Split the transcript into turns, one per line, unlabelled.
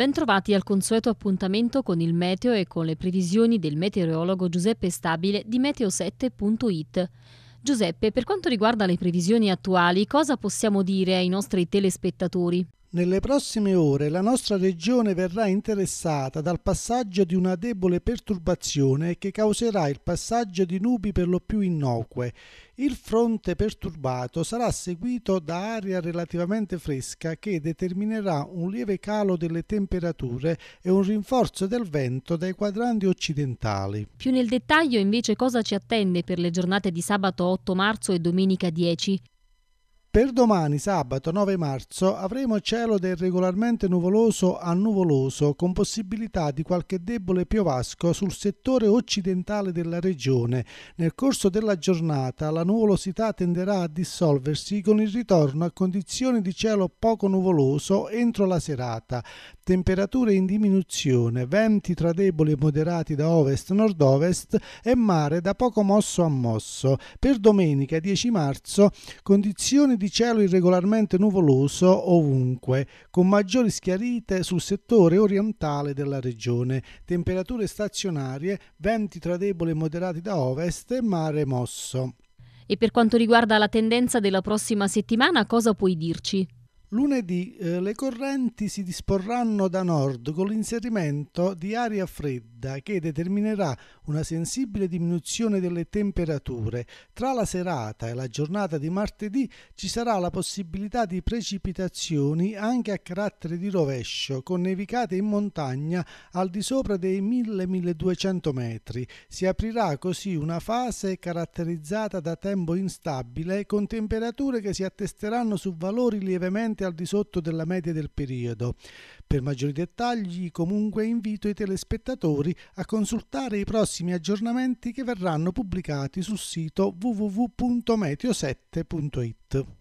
Bentrovati al consueto appuntamento con il meteo e con le previsioni del meteorologo Giuseppe Stabile di meteo7.it. Giuseppe, per quanto riguarda le previsioni attuali, cosa possiamo dire ai nostri telespettatori?
Nelle prossime ore la nostra regione verrà interessata dal passaggio di una debole perturbazione che causerà il passaggio di nubi per lo più innocue. Il fronte perturbato sarà seguito da aria relativamente fresca che determinerà un lieve calo delle temperature e un rinforzo del vento dai quadranti occidentali.
Più nel dettaglio invece cosa ci attende per le giornate di sabato 8 marzo e domenica 10?
Per domani, sabato 9 marzo, avremo cielo del regolarmente nuvoloso a nuvoloso, con possibilità di qualche debole piovasco sul settore occidentale della regione. Nel corso della giornata la nuvolosità tenderà a dissolversi con il ritorno a condizioni di cielo poco nuvoloso entro la serata. Temperature in diminuzione, venti tra deboli e moderati da ovest-nord-ovest e mare da poco mosso a mosso. Per domenica 10 marzo, condizioni di cielo irregolarmente nuvoloso ovunque, con maggiori schiarite sul settore orientale della regione, temperature stazionarie, venti tra deboli e moderati da ovest e mare mosso.
E per quanto riguarda la tendenza della prossima settimana, cosa puoi dirci?
Lunedì eh, le correnti si disporranno da nord con l'inserimento di aria fredda che determinerà una sensibile diminuzione delle temperature. Tra la serata e la giornata di martedì ci sarà la possibilità di precipitazioni anche a carattere di rovescio con nevicate in montagna al di sopra dei 1000-1200 metri. Si aprirà così una fase caratterizzata da tempo instabile con temperature che si attesteranno su valori lievemente al di sotto della media del periodo. Per maggiori dettagli comunque invito i telespettatori a consultare i prossimi aggiornamenti che verranno pubblicati sul sito www.meteo7.it.